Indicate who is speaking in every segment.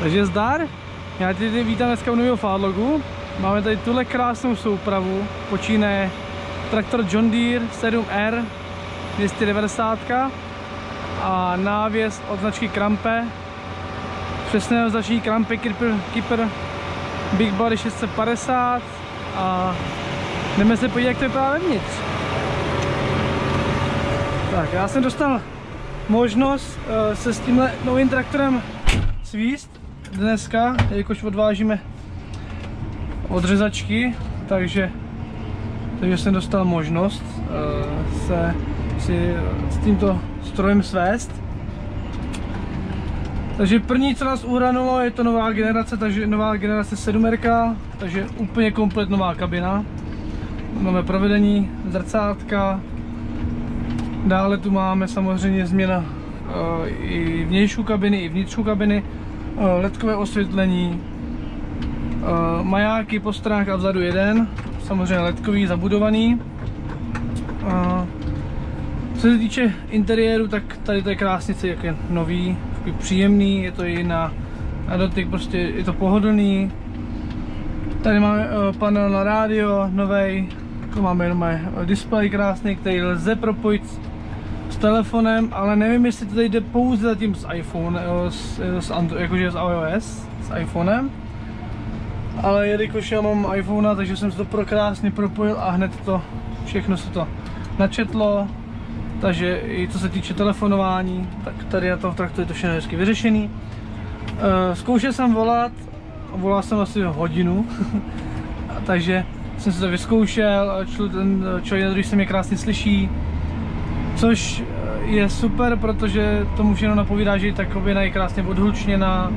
Speaker 1: Takže zdar, já tě vítám dneska u nového Fadlogu. Máme tady tuhle krásnou soupravu, počíne traktor John Deere 7R 290 a návěs od značky Krampe. Přesné označení Krampe Keeper, Keeper Big Body 650 a jdeme se podívat, jak to vypadá vevnitř. Tak, já jsem dostal možnost uh, se s tímhle novým traktorem svíst dneska, jelikož odvážíme odřezačky, takže, takže jsem dostal možnost uh, se si s tímto strojem svést. Takže první, co nás uhranulo, je to nová generace, takže nová generace 7 takže úplně komplet nová kabina. Máme provedení zrcátka, dále tu máme samozřejmě změna uh, i vnější kabiny, i vnitřní kabiny, ledkové osvětlení, uh, majáky po stranách a vzadu jeden, samozřejmě ledkový, zabudovaný. Uh, co se týče interiéru, tak tady to je krásnice, jak je nový, takový příjemný, je to i na, na dotyk, prostě je to pohodlný. Tady máme panel na rádio, jako máme jenom displej krásný, který lze propojit telefonem, ale nevím, jestli to jde pouze zatím s iPhone, s, s Android, jakože s iOS, s iPhonem. Ale jelikož já mám iPhone, takže jsem se to pro krásně propojil a hned to, všechno se to načetlo, takže i co se týče telefonování, tak tady na tom traktu je to všechno hezky vyřešený. Eh, zkoušel jsem volat, volal jsem asi hodinu, takže jsem si to vyzkoušel, člověk na druhý se mě krásně slyší, což je super, protože tomu všechno napovídá, že ta kabina je krásně odhlučněná.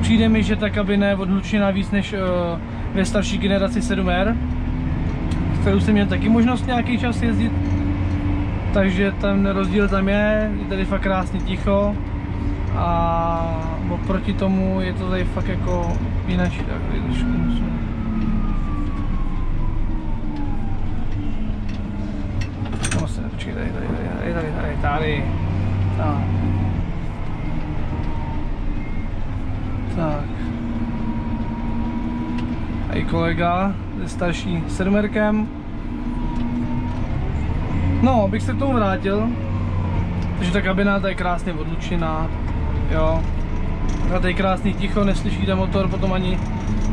Speaker 1: Přijde mi, že ta kabina je odhlučněná víc než uh, ve starší generaci 7R, kterou jsem měl taky možnost nějaký čas jezdit takže ten rozdíl tam je, je tady fakt krásně ticho a oproti tomu je to tady fakt jako jinak, tak tady trošku musím. No se, počkej, tady, tady, tady, tady, tady, tady, tak. Tak. A i kolega ze starší sedmerkem No, abych se k tomu vrátil, takže ta kabina ta je krásně odlučená, jo. A tady krásný ticho, neslyšíte motor, potom ani,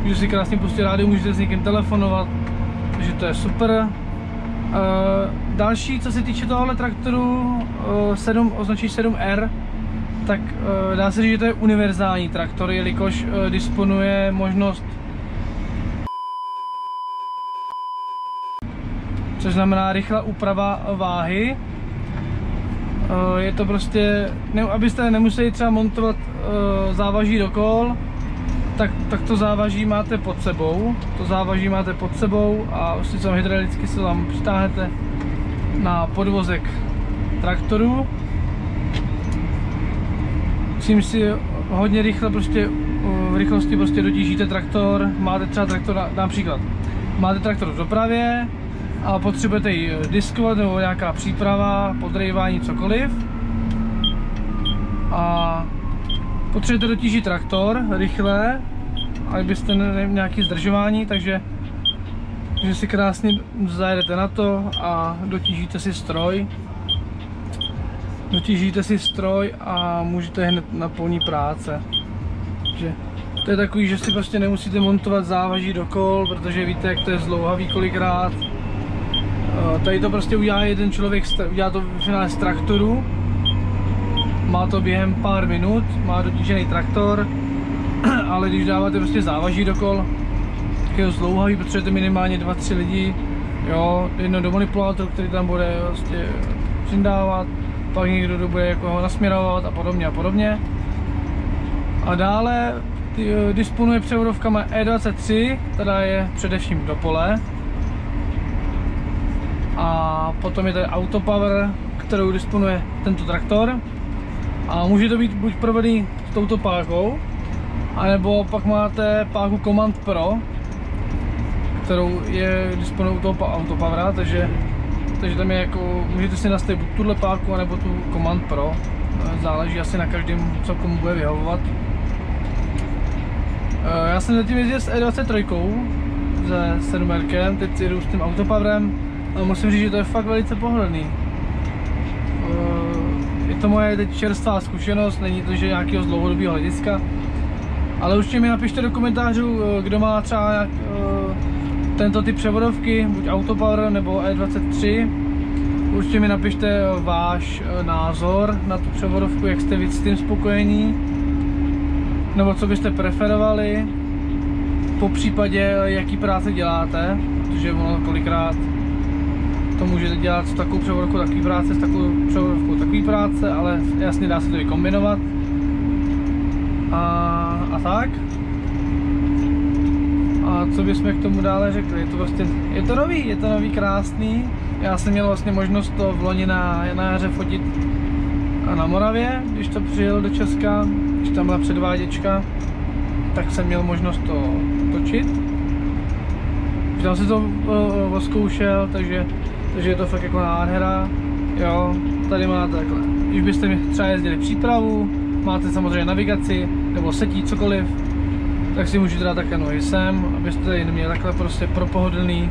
Speaker 1: když si krásně pustit rádio, můžete s někým telefonovat, takže to je super. Uh, další, co se týče tohohle traktoru, uh, 7, označí 7R, tak uh, dá se říct, že to je univerzální traktor, jelikož uh, disponuje možnost což znamená rychlá úprava váhy. Eh, je to prostě, ne, abyste nemuseli třeba montovat eh, závaží do kol, tak, tak to závaží máte pod sebou. To závaží máte pod sebou a si tam hydraulicky se tam přitáhnete na podvozek traktoru. Čím si hodně rychle prostě v rychlosti prostě dotížíte traktor, máte třeba traktor například máte traktor v dopravě, a potřebujete ji diskovat nebo nějaká příprava, podrejvání, cokoliv. A potřebujete dotížit traktor rychle, abyste neměli nějaké zdržování, takže že si krásně zajedete na to a dotížíte si stroj. Dotížíte si stroj a můžete hned na polní práce. Takže to je takový, že si prostě nemusíte montovat závaží do kol, protože víte, jak to je zlouhavý kolikrát Eh, tady to prostě udělá jeden člověk, udělá to v finále z traktoru. Má to během pár minut, má dotížený traktor, ale když dáváte prostě závaží do kol, tak je to zlouhavý, potřebujete minimálně 2-3 lidi, jo, jedno do manipulátoru, který tam bude vlastně přindávat, pak někdo to bude jako nasměrovat a podobně a podobně. A dále eh, disponuje převodovkama E23, která je především do pole, a potom je tady autopower, kterou disponuje tento traktor a může to být buď provedený s touto pákou, anebo pak máte páku Command Pro, kterou je disponuje u toho autopowera, takže, takže tam je jako, můžete si nastavit buď tuhle páku, anebo tu Command Pro, záleží asi na každém, co komu bude vyhovovat. Eh, já jsem zatím jezdil s E23 se 7 teď jedu s tím autopowerem a musím říct, že to je fakt velice pohodlný. Eh, to moje teď čerstvá zkušenost, není to, že nějakého z dlouhodobého hlediska, ale určitě mi napište do komentářů, eh, kdo má třeba jak, tento typ převodovky, buď Autopower nebo E23. Určitě mi napište váš názor na tu převodovku, jak jste víc s tím spokojení nebo co byste preferovali, po případě jaký práce děláte, protože ono kolikrát to můžete dělat s takovou převodovkou takový práce, s takovou převodovkou takový práce, ale jasně dá se to vykombinovat. A, a tak. A co bychom k tomu dále řekli? Je to prostě, je to nový, je to nový, krásný. Já jsem měl vlastně možnost to v loni na, na jaře fotit na Moravě, když to přijelo do Česka když tam byla předváděčka, tak jsem měl možnost to točit. Už tam si to oskoušel, takže, takže je to fakt jako nádhera. Jo, tady máte takhle. Když byste mi třeba jezdili přípravu, máte samozřejmě navigaci, nebo setí, cokoliv, tak si můžete dát také nohy sem, abyste tady neměli takhle prostě pro pohodlný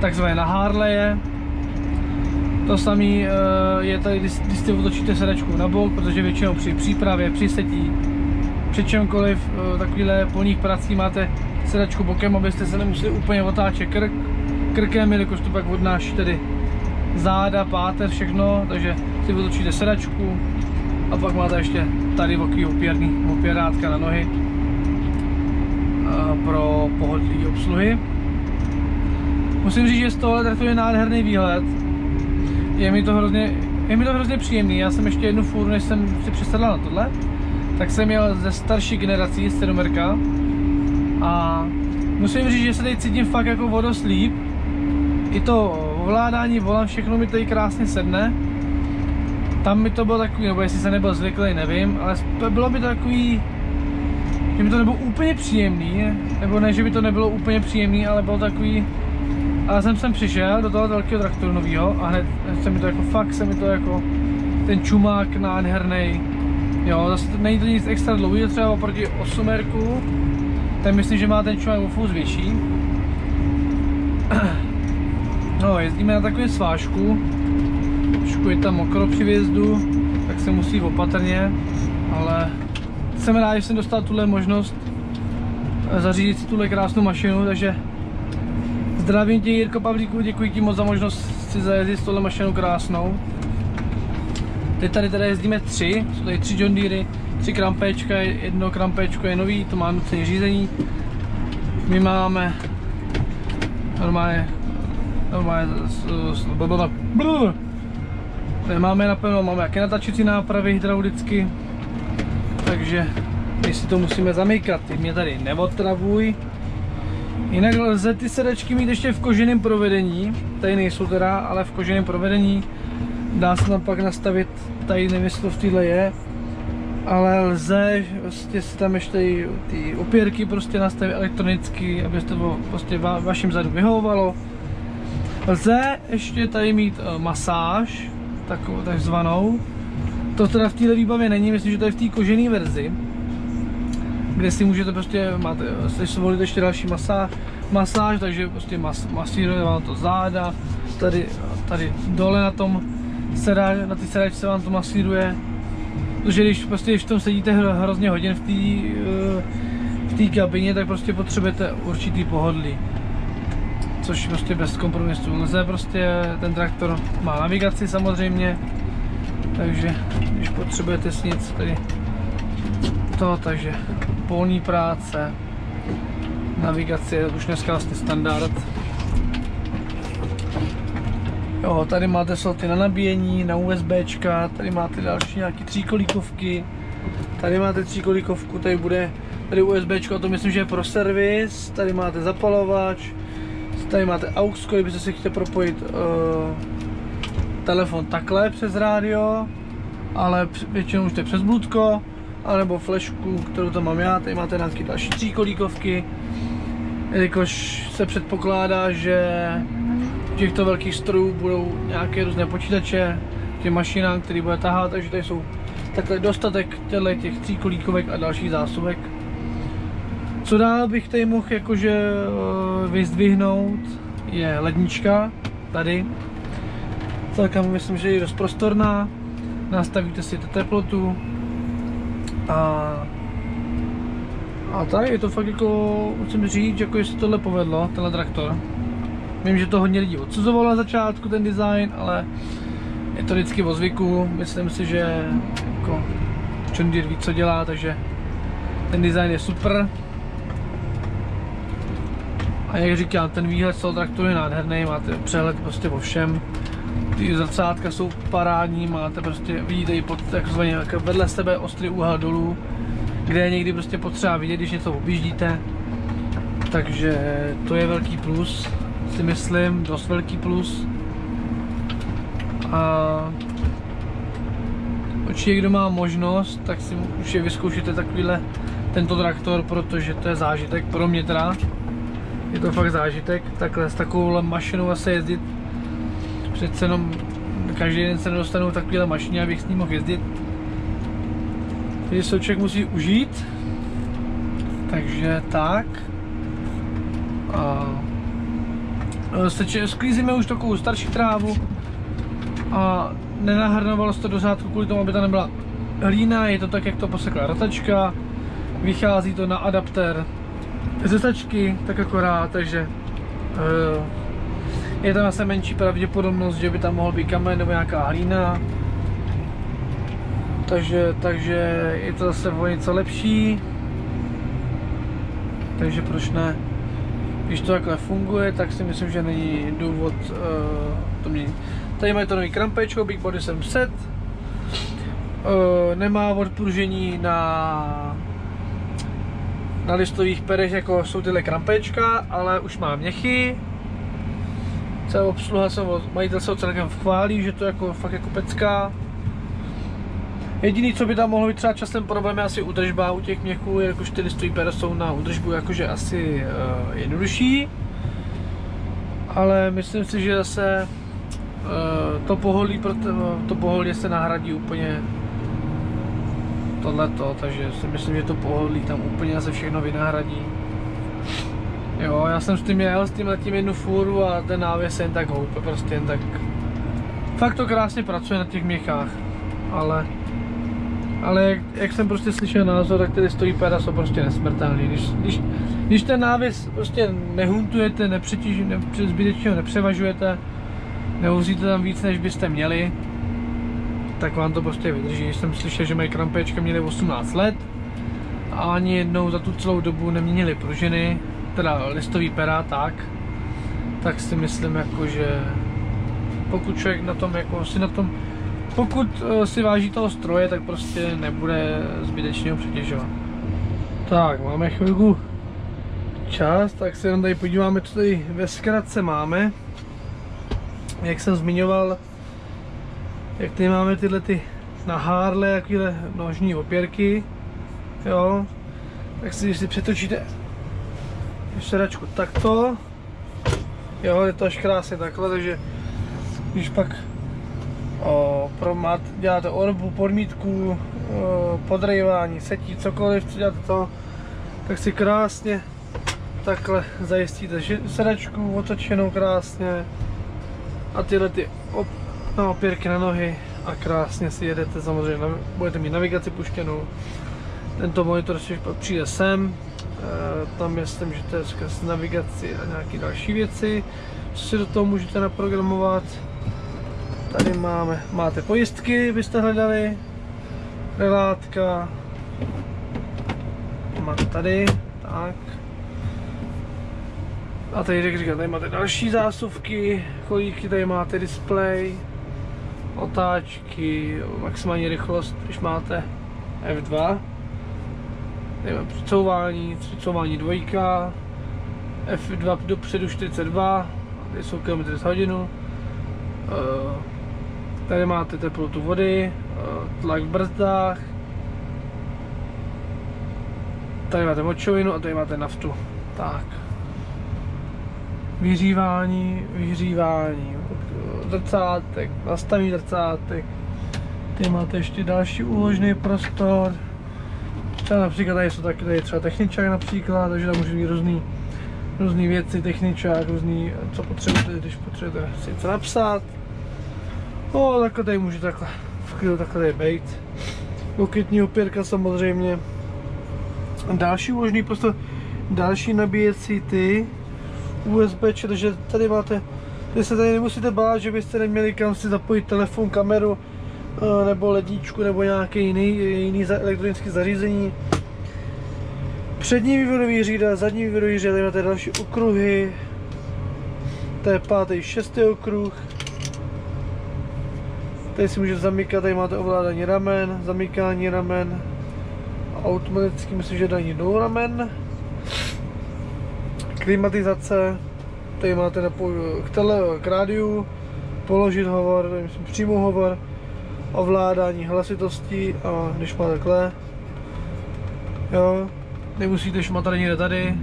Speaker 1: takzvané na Harleje. To samé eh, je tady, když, si otočíte sedačku na bok, protože většinou při přípravě, při setí, při čemkoliv eh, takovýhle polních prací máte sedačku bokem, abyste se nemuseli úplně otáčet krk, krkem, jelikož to pak odnáší tedy záda, páter, všechno, takže si otočíte sedačku a pak máte ještě tady takový opěrný, opěrátka na nohy pro pohodlí obsluhy. Musím říct, že z tohle traktoru je nádherný výhled, je mi to hrozně, je mi to hrozně příjemný. Já jsem ještě jednu fůru, než jsem si přesedl na tohle, tak jsem měl ze starší generací 7 a musím říct, že se tady cítím fakt jako vodost líp. I to ovládání volan, všechno mi tady krásně sedne. Tam mi to bylo takový, nebo jestli se nebyl zvyklý, nevím, ale bylo by to takový, že mi to nebylo úplně příjemný, nebo ne, že by to nebylo úplně příjemný, ale bylo takový, a jsem sem přišel do toho velkého traktoru nového a hned se mi to jako fakt se mi to jako ten čumák nádherný. Jo, zase není to nic extra dlouhý, třeba oproti 8 -erku, ten myslím, že má ten čumák o větší. No, jezdíme na takovém svážku, trošku je tam mokro při vjezdu, tak se musí opatrně, ale jsem rád, že jsem dostal tuhle možnost zařídit si tuhle krásnou mašinu, takže Zdravím tě Jirko Pavlíku, děkuji ti moc za možnost si zajezdit s tohle mašinou krásnou. Teď tady teda jezdíme tři, jsou tady tři John Deere, tři krampečka, jedno krampečko je nový, to má nucené řízení. My máme normálně, normálně, máme naplno, máme jaké natačující nápravy hydraulicky, takže my si to musíme zamykat, ty mě tady neotravuj. Jinak lze ty sedačky mít ještě v koženém provedení, tady nejsou teda, ale v koženém provedení. Dá se tam pak nastavit, tady nevím, jestli to v téhle je, ale lze prostě si tam ještě ty, opěrky prostě nastavit elektronicky, aby to prostě va, vašim zadu vyhovovalo. Lze ještě tady mít uh, masáž, takovou takzvanou. To teda v téhle výbavě není, myslím, že to je v té kožené verzi kde si můžete prostě, máte, si zvolit ještě další masáž, masáž takže prostě mas, masíruje vám to záda, tady, tady dole na tom sedá, na ty sedačce vám to masíruje, protože když prostě když v tom sedíte hrozně hodin v té eh, v kabině, tak prostě potřebujete určitý pohodlí. Což prostě bez kompromisu lze prostě, ten traktor má navigaci samozřejmě, takže když potřebujete nic tady to, takže polní práce, navigace je už dneska vlastně standard. Jo, tady máte sloty na nabíjení, na USB, tady máte další nějaký tříkolíkovky, tady máte tříkolíkovku, tady bude tady USB, to myslím, že je pro servis, tady máte zapalovač, tady máte AUX, kdybyste si chtěli propojit uh, telefon takhle přes rádio, ale většinou už to je přes bludko, anebo flešku, kterou tam mám já, tady máte nějaké další tříkolíkovky, jelikož se předpokládá, že v těchto velkých strojů budou nějaké různé počítače, ty mašinám, který bude tahat, takže tady jsou takhle dostatek těchto těch tříkolíkovek a dalších zásobek. Co dál bych tady mohl jakože eh, vyzdvihnout, je lednička, tady. Celkem myslím, že je dost prostorná. Nastavíte si tu teplotu. A, a tak je to fakt jako, musím říct, jako jestli tohle povedlo, tenhle traktor. Vím, že to hodně lidí odsuzovalo na začátku ten design, ale je to vždycky o zvyku. Myslím si, že jako John Deere ví, co dělá, takže ten design je super. A jak říkám, ten výhled z toho traktoru je nádherný, máte přehled prostě o všem. Ty zrcátka jsou parádní, máte prostě, vidíte i pod takzvaně vedle sebe ostrý úhel dolů, kde je někdy prostě potřeba vidět, když něco objíždíte. Takže to je velký plus, si myslím, dost velký plus. A určitě kdo má možnost, tak si určitě vyzkoušíte takovýhle tento traktor, protože to je zážitek pro mě teda. Je to fakt zážitek, takhle s takovou mašinou asi jezdit. Přece jenom každý den se nedostanu takovýhle mašině, abych s ním mohl jezdit. Takže se člověk musí užít. Takže tak. A sklízíme už takovou starší trávu a nenahrnovalo se to do řádku kvůli tomu, aby ta nebyla hlína, je to tak, jak to posekla ratačka, vychází to na adapter ze tačky, tak akorát, takže uh, je tam asi menší pravděpodobnost, že by tam mohl být kamen nebo nějaká hlína. Takže, takže je to zase o něco lepší. Takže proč ne? Když to takhle funguje, tak si myslím, že není důvod uh, to měnit. Tady mají to nový krampečko, Big Body 700. Uh, nemá odpružení na na listových perech, jako jsou tyhle krampečka, ale už má měchy. Celá obsluha se, majitel se ho celkem chválí, že to je jako fakt jako pecká. Jediný, co by tam mohlo být třeba časem problém, je asi udržba u těch měchů, jakož ty listové pere jsou na udržbu jakože asi uh, jednodušší. Ale myslím si, že zase uh, to pohodlí, pro to, pohodlí se nahradí úplně tohleto, takže si myslím, že to pohodlí tam úplně se všechno vynahradí. Jo, já jsem s tím jel s tím letím jednu fůru a ten návěs jen tak houpe, prostě jen tak... Fakt to krásně pracuje na těch měchách, ale... Ale jak, jak jsem prostě slyšel názor, tak ty stojí pera jsou prostě nesmrtelný. Když, když, když ten návěs prostě nehuntujete, nepřetíž, ne, zbytečně nepřevažujete, neuzíte tam víc, než byste měli, tak vám to prostě vydrží. Jsem slyšel, že mají krampečka měli 18 let a ani jednou za tu celou dobu neměnili pružiny, teda listový pera, tak, tak si myslím jako, že pokud člověk na tom jako si na tom pokud eh, si váží toho stroje, tak prostě nebude zbytečně ho přetěžovat. Tak, máme chvilku čas, tak se jenom tady podíváme, co tady ve zkratce máme. Jak jsem zmiňoval, jak tady máme tyhle ty na hárle, jakýhle nožní opěrky, jo, tak si, když si přetočíte sedačku takto, jo, je to až krásně takhle, takže když pak o, pro mat, děláte orbu, podmítku, o, podrejvání, setí, cokoliv, co děláte to, tak si krásně takhle zajistíte sedačku otočenou krásně a tyhle ty op, no, opěrky na nohy a krásně si jedete, samozřejmě budete mít navigaci puštěnou. Tento monitor si přijde sem, e, tam myslím, že to je skrz navigaci a nějaké další věci, co si do toho můžete naprogramovat. Tady máme, máte pojistky, byste hledali, relátka, máte tady, tak. A tady, jak říkám, tady máte další zásuvky, chodíky, tady máte display, otáčky, maximální rychlost, když máte F2, tady máme přicouvání, přicouvání dvojka, F2 dopředu 42, tady jsou km z hodinu, eh, tady máte teplotu vody, eh, tlak v brzdách, tady máte močovinu a tady máte naftu. Tak. Vyhřívání, vyhřívání, zrcátek, nastaví zrcátek. Tady máte ještě další úložný prostor. Třeba například tady jsou taky tady třeba techničák například, takže tam může být různý, různý věci, techničák, různý, co potřebujete, když potřebujete si něco napsat. No, takhle tady může takhle v klidu takhle tady být. Loketní opěrka samozřejmě. Další možný prostor, další nabíjecí ty USB, takže tady máte, tady se tady nemusíte bát, že byste neměli kam si zapojit telefon, kameru, eh, nebo ledničku, nebo nějaké jiný, jiný elektronické zařízení. Přední vývodový řída, zadní vývodový řída, tady máte další okruhy. To je pátý, šestý okruh. Tady si můžete zamykat, tady máte ovládání ramen, zamykání ramen. Automaticky myslím, že daní do ramen. Klimatizace, tady máte na k, tele, k rádiu, položit hovor, tady myslím přímo hovor, ovládání hlasitosti a když má takhle, jo, nemusíte šmatat někde tady,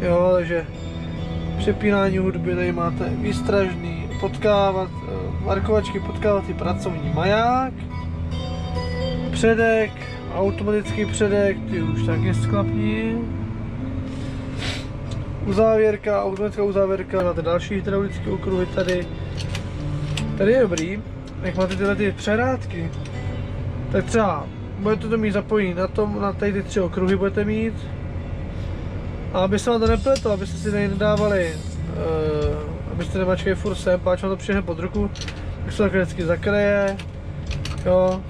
Speaker 1: jo, takže přepínání hudby, tady máte výstražný potkávat, eh, markovačky potkávatý pracovní maják, předek, automatický předek, ty už taky sklapní. Uzávěrka, automatická uzávěrka, máte další hydraulické okruhy tady. Tady je dobrý, jak máte tyhle ty přerádky, tak třeba budete to mít zapojený na tom, na tady ty tři okruhy budete mít. A aby se vám to nepletlo, abyste si tady nedávali, uh, abyste nemačkali furt sem, páč vám to přijde pod ruku, tak se to vždycky zakreje, jo,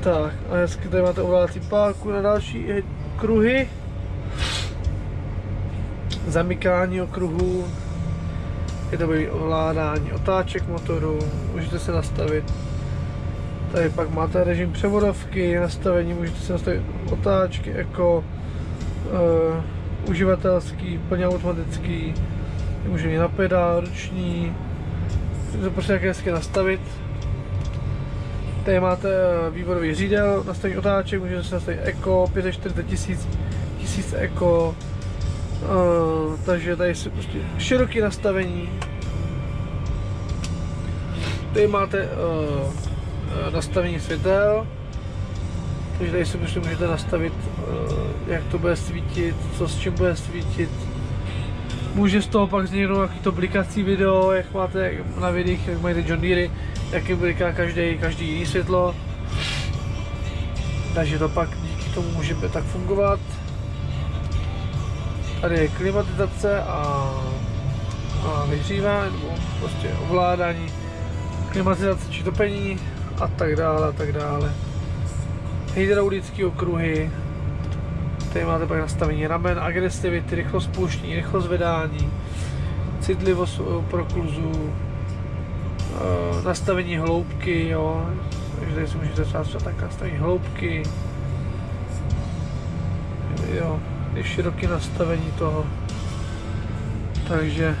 Speaker 1: tak a hezky tady máte ovládací páku na další kruhy. Zamykání okruhů. Je to ovládání otáček motoru. Můžete se nastavit. Tady pak máte režim převodovky, nastavení, můžete se nastavit otáčky, jako uh, uživatelský, plně automatický, můžeme mít na pedál, ruční, to prostě hezky nastavit. Tady máte eh, výborový řídel, nastavení otáček, můžete se nastavit Eco, 540 tisíc, tisíc Eco, uh, takže tady jsou prostě široké nastavení. Tady máte uh, nastavení světel, takže tady si prostě můžete nastavit, uh, jak to bude svítit, co s čím bude svítit. Může z toho pak vzniknout nějaký to blikací video, jak máte na videích, jak mají ty John Deere, jaký bliká každý, každý jiný světlo. Takže to pak díky tomu může tak fungovat. Tady je klimatizace a, a vyhřívání, nebo prostě ovládání klimatizace či topení a tak dále a tak dále. Hydraulické okruhy, tady máte pak nastavení ramen, agresivity, rychlost pouštění, rychlost vedání, citlivost prokluzů, uh, nastavení hloubky, jo, takže tady si můžete třeba tak nastavení hloubky, jo, je široké nastavení toho, takže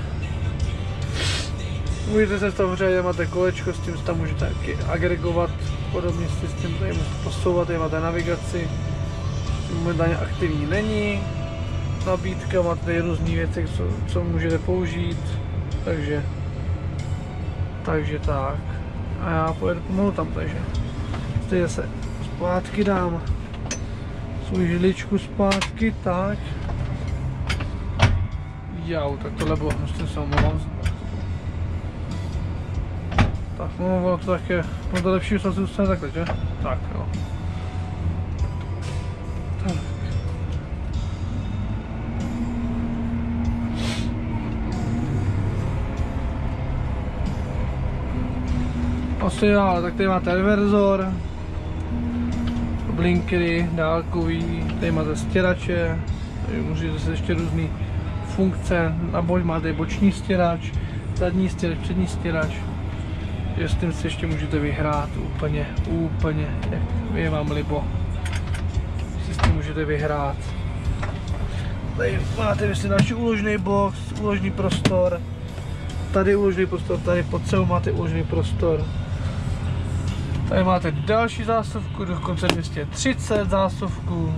Speaker 1: můžete se vřít, máte kolečko, s tím tam můžete taky agregovat, podobně s tím tady můžete posouvat, tady máte navigaci, momentálně aktivní není, nabídka, máte tady různé věci, co, co můžete použít, takže takže tak. A já pojedu pomalu tam, takže. Teď se zpátky dám svou žiličku zpátky, tak. Jau, tak tohle bylo hnusně omlouvám. Tak, no, ono to tak je, ono to lepší, že se takhle, že? Tak, jo. Asi jo, tak tady máte reverzor, blinkery, dálkový, tady máte stěrače, tady můžete se ještě různé funkce, na boj máte boční stěrač, zadní stěrač, přední stěrač, že s tím si ještě můžete vyhrát úplně, úplně, jak je vám libo. Si s tím můžete vyhrát. Tady máte myslím další úložný box, úložný prostor, tady úložný prostor, tady pod celou máte úložný prostor. Tady máte další zásuvku, dokonce 230 zásuvků.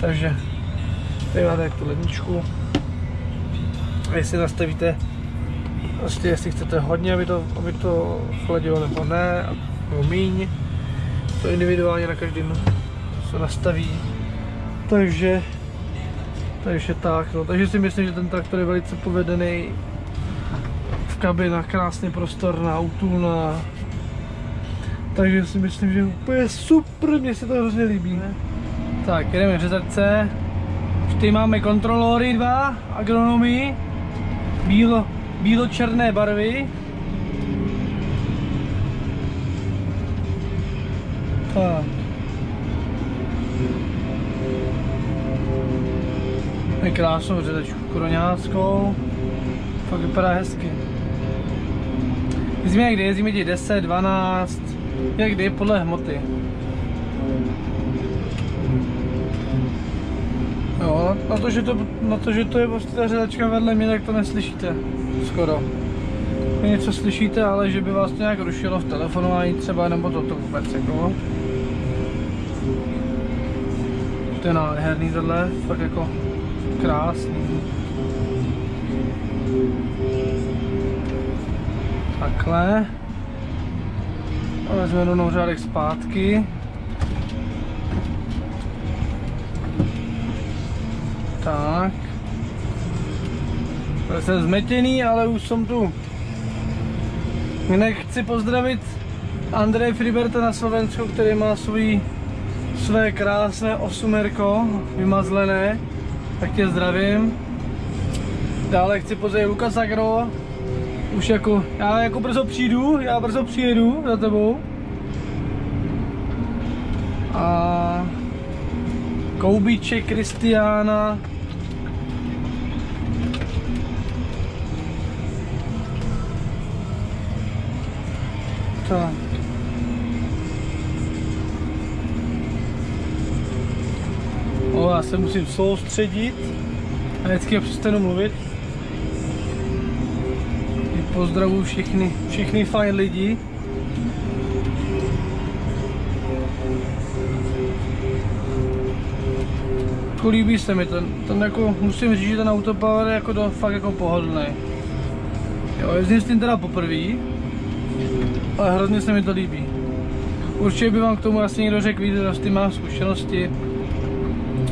Speaker 1: Takže tady máte tu ledničku. A jestli nastavíte, prostě jestli chcete hodně, aby to, aby to chladilo nebo ne, nebo míň. To individuálně na každém se nastaví. Takže, takže tak, no. Takže si myslím, že ten traktor je velice povedený. V kabina krásný prostor na útulná. Takže si myslím, že úplně super, mně se to hrozně líbí. Tak, jedeme řezatce. Vždy máme kontrolory dva, agronomii, bílo, bílo-černé barvy. Tak. Je krásnou řezačku kroňáckou. Fakt vypadá hezky. Jezdíme kdy, jezdíme 10, 12, jak kdy, podle hmoty. Jo, na to, že to, na to, že to je prostě ta řezačka vedle mě, tak to neslyšíte. Skoro. Něco slyšíte, ale že by vás to nějak rušilo v telefonování třeba, nebo toto vůbec, jako. To je nádherný tohle, fakt jako krásný. Takhle. A vezmeme rovnou řádek zpátky. Tak. Byl jsem zmetěný, ale už jsem tu. Jinak chci pozdravit Andrej Friberta na Slovensku, který má svůj, své krásné osumerko vymazlené. Tak tě zdravím. Dále chci pozdravit Lukas Agro. Už jako, já jako brzo přijdu, já brzo přijedu za tebou. A Koubíček Kristiána, Tak. O, já se musím soustředit a vždycky přestanu mluvit. Pozdravuji všechny, všechny fajn lidi. Jako líbí se mi ten, ten jako, musím říct, že ten autopower je jako do, fakt jako pohodlný. Jo, jezdím s tím teda poprvé, ale hrozně se mi to líbí. Určitě by vám k tomu asi někdo řekl víc, kdo s tím má zkušenosti,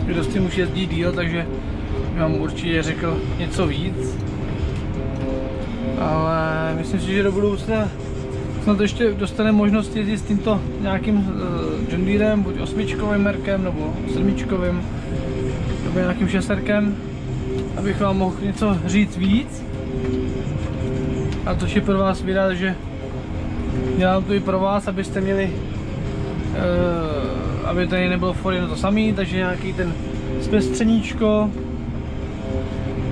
Speaker 1: kdo s tím už jezdí díl, takže vám určitě řekl něco víc. Ale myslím si, že do budoucna snad ještě dostane možnost jezdit s tímto nějakým uh, John Deerem, buď osmičkovým merkem nebo sedmičkovým, nebo nějakým šesterkem, abych vám mohl něco říct víc. A to je pro vás vydat, že Dělám to i pro vás, abyste měli, uh, aby tady nebylo furt jedno to samý, takže nějaký ten zpestřeníčko,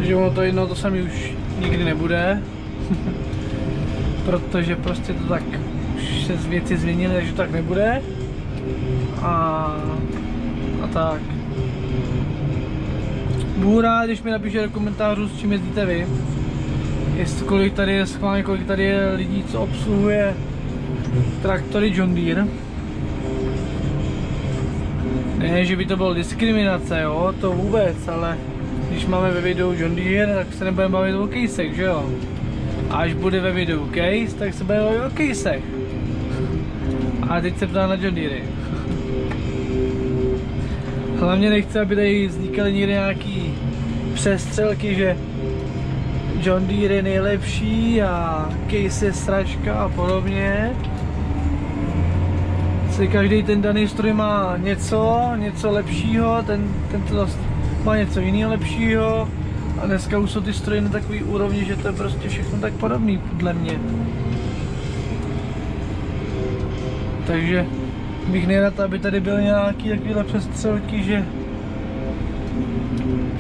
Speaker 1: že ono to jedno to samý už nikdy nebude, protože prostě to tak, už se věci změnily, to tak nebude. A, a tak. Budu rád, když mi napíšete do komentářů, s čím jezdíte vy. Jestli kolik tady je schválně, kolik tady je lidí, co obsluhuje traktory John Deere. Ne, že by to bylo diskriminace, jo, to vůbec, ale když máme ve videu John Deere, tak se nebudeme bavit o casech, že jo? Až bude ve videu case, tak se bavit o casech. A teď se ptá na John Deere. Hlavně nechci, aby tady vznikaly někde nějaký přestřelky, že John Deere je nejlepší a case je sračka a podobně si každý ten daný stroj má něco, něco lepšího, ten, ten to má něco jiného lepšího a dneska už jsou ty stroje na takový úrovni, že to je prostě všechno tak podobný podle mě. Takže bych nerad, aby tady byly nějaký takovéhle přestřelky, že,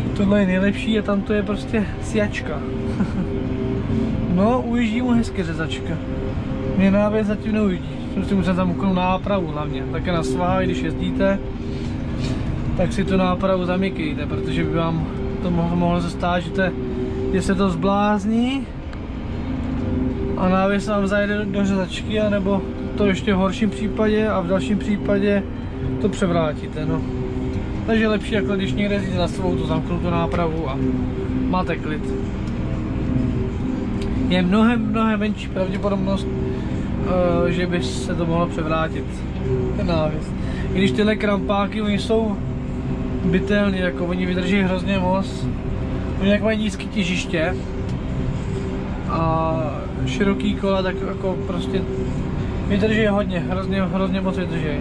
Speaker 1: že tohle je nejlepší a tam to je prostě sjačka. no, ujíždí mu hezky řezačka. Mě návěc zatím neujíždí musíte tam úplnou nápravu hlavně. Také na sváhy, když jezdíte, tak si tu nápravu zamykejte, protože by vám to mohlo, mohlo se stát, že, te, že se to zblázní a návěs vám zajde do řezačky, anebo to ještě v horším případě a v dalším případě to převrátíte. No. Takže lepší, jako když někde jezdíte na svou tu zamknutou nápravu a máte klid. Je mnohem, mnohem menší pravděpodobnost, uh, že by se to mohlo převrátit, ten návěs. I když tyhle krampáky, oni jsou bytelný, jako oni vydrží hrozně moc. Oni jak mají nízký těžiště a široký kola, tak jako prostě vydrží hodně, hrozně, hrozně moc vydrží.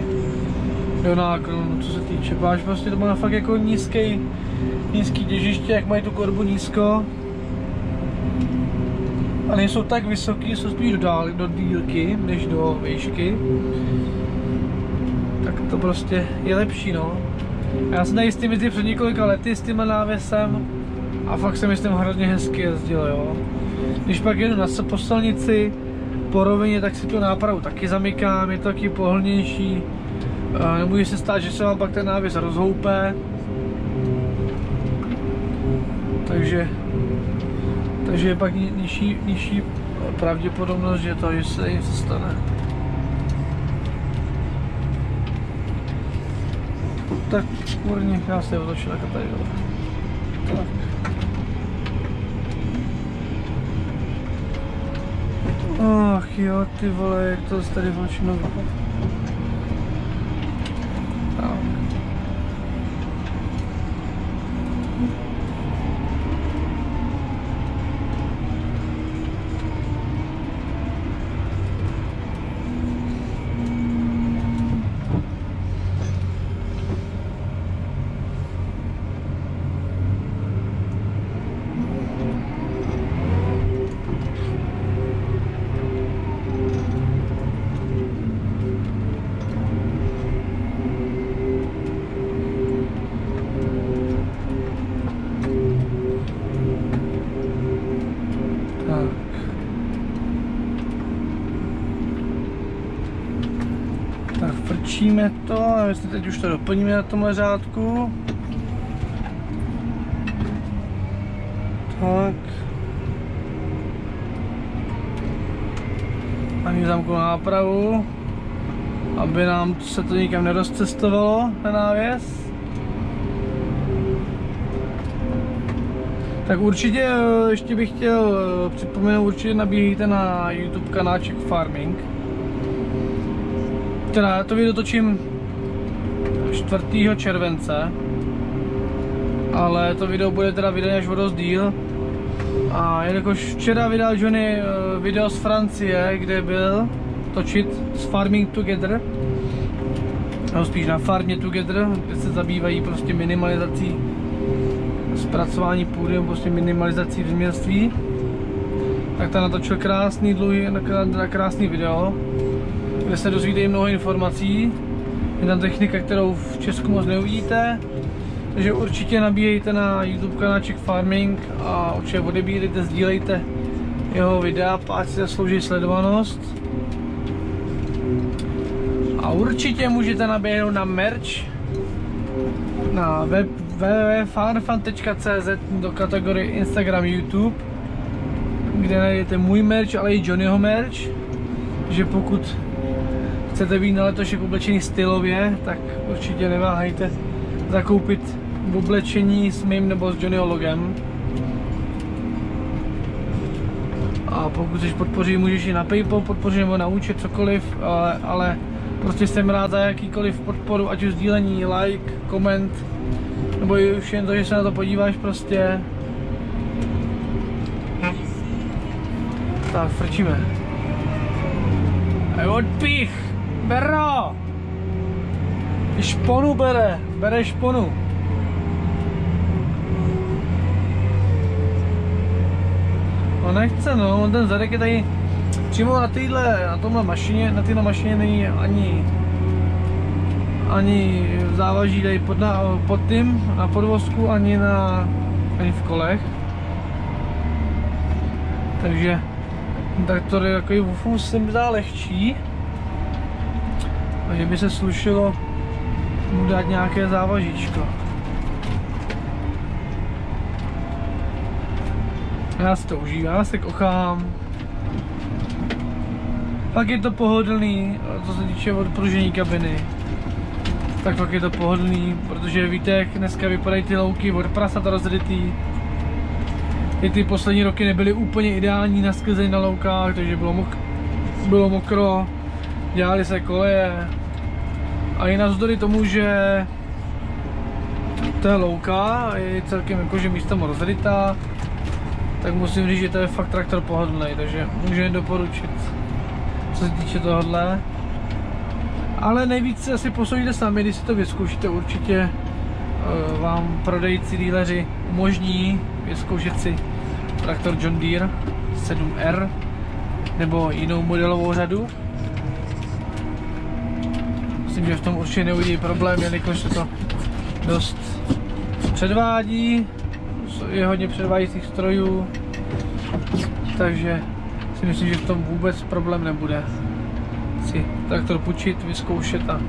Speaker 1: Do náklonu, co se týče, máš prostě to má fakt jako nízký, nízký těžiště, jak mají tu korbu nízko. A nejsou tak vysoký, jsou spíš do, dál, do dílky, než do výšky. Tak to prostě je lepší, no. Já jsem tady s tím jezdil před několika lety s tím návěsem a fakt se mi s tím hrozně hezky jezdil, jo. Když pak jedu na po silnici, po rovině, tak si tu nápravu taky zamykám, je to taky pohodlnější. Nemůže se stát, že se vám pak ten návěs rozhoupe. Takže, takže je pak nižší, nižší pravděpodobnost, že to se jim stane. Tak, kurně, já se otočil jako tady dole. Ach jo, ty vole, jak to tady všechno vypadá. Točíme to, a jestli teď už to doplníme na tomhle řádku. Tak. Ani zamku nápravu, aby nám se to nikam nerozcestovalo, ten návěs. Tak určitě eh, ještě bych chtěl eh, připomenout, určitě nabíhejte na YouTube kanáček Farming teda to video točím 4. července, ale to video bude teda vydané až o dost díl. A jelikož včera vydal Johnny eh, video z Francie, kde byl točit s Farming Together, nebo spíš na Farmě Together, kde se zabývají prostě minimalizací zpracování půdy, prostě minimalizací v tak tam natočil krásný, dlouhý, krásný video, kde se dozvíte mnoho informací. Je tam technika, kterou v Česku moc neuvidíte. Takže určitě nabíjejte na YouTube kanál Czech Farming a určitě odebírejte, sdílejte jeho videa, ať si zaslouží sledovanost. A určitě můžete naběhnout na merch na web www.farmfan.cz do kategorie Instagram YouTube, kde najdete můj merch, ale i Johnnyho merch. že pokud chcete být na letošek oblečený stylově, tak určitě neváhejte zakoupit oblečení s mým nebo s Johnnyho logem. A pokud chceš podpořit, můžeš i na Paypal podpořit nebo na účet, cokoliv, ale, ale prostě jsem rád za jakýkoliv podporu, ať už sdílení, like, koment, nebo už jen to, že se na to podíváš prostě. Tak, frčíme. A Bero! Šponu bere, bere šponu. No nechce no, on ten zadek je tady přímo na téhle, na tomhle mašině, na téhle mašině není ani ani závaží tady pod, na, pod tím, na podvozku, ani na ani v kolech. Takže traktor je takový mi zdá lehčí. Takže by se slušilo mu dát nějaké závažíčko. Já si to užívám, já se kochám. Pak je to pohodlný, co se týče odpružení kabiny. Tak pak je to pohodlný, protože víte, jak dneska vypadají ty louky od prasat rozrytý. I ty poslední roky nebyly úplně ideální na sklizení na loukách, takže bylo mok bylo mokro, dělali se koleje a i navzdory tomu, že to je louka, je celkem jakože místem rozrytá, tak musím říct, že to je fakt traktor pohodlný, takže můžu doporučit, co se týče tohohle. Ale nejvíc asi posoudíte sami, když si to vyzkoušíte, určitě eh, vám prodejci, díleři umožní vyzkoušet si traktor John Deere 7R nebo jinou modelovou řadu. Myslím, že v tom určitě neuvidí problém, jelikož se to dost předvádí, je hodně předvádějících strojů, takže si myslím, že v tom vůbec problém nebude si traktor půjčit, vyzkoušet a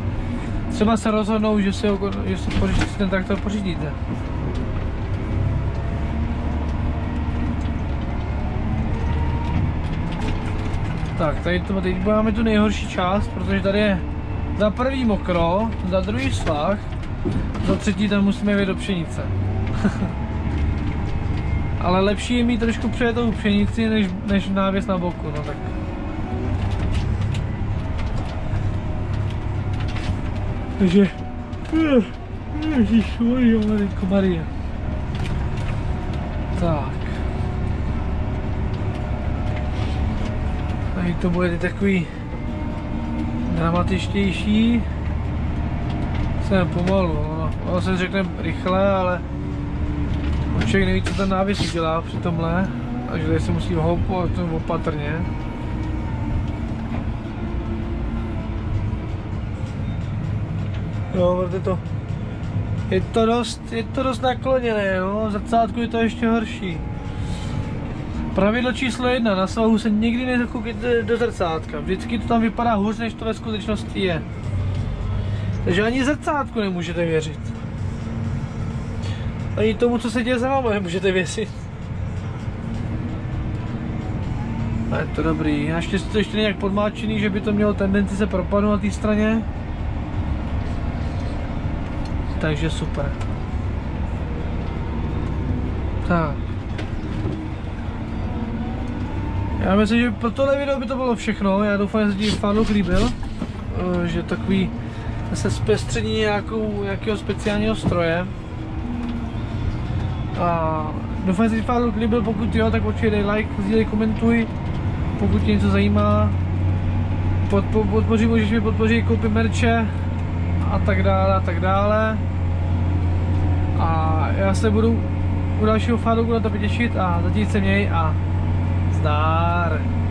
Speaker 1: třeba se rozhodnou, že si, ho, že si, pořídí, si ten traktor pořídíte. Tak, tady to, teď máme tu nejhorší část, protože tady je za prvý mokro, za druhý svah, za třetí tam musíme jít do pšenice. Ale lepší je mít trošku přejetou pšenici, než, než návěs na boku, no tak. Takže... Ježišmarja, Marie. Tak. Tady to bude takový dramatičtější. Jsem pomalu, no. ono se řekne rychle, ale člověk neví, co ten návěs udělá při tomhle, takže tady se musí houpat opatrně. Jo, je to, je to dost, je to dost nakloněné, no, v zrcátku je to ještě horší. Pravidlo číslo jedna, na svahu se nikdy nezakoukejte do zrcátka, vždycky to tam vypadá hůř, než to ve skutečnosti je. Takže ani zrcátku nemůžete věřit. Ani tomu, co se děje za vámi, nemůžete věřit. A je to dobrý. Naštěstí to ještě nějak podmáčený, že by to mělo tendenci se propadnout na té straně. Takže super. Tak. Já myslím, že pro tohle video by to bylo všechno. Já doufám, že se ti fanuk líbil. Eh, že takový se zpestření nějakého speciálního stroje. A doufám, že se ti fanuk líbil. Pokud jo, tak určitě dej like, sdílej, komentuj. Pokud tě něco zajímá, podpo, podpoří, můžeš mi podpořit, koupit merče a tak dále a tak dále. A já se budu u dalšího fádu na to těšit a zatím se měj a zdar.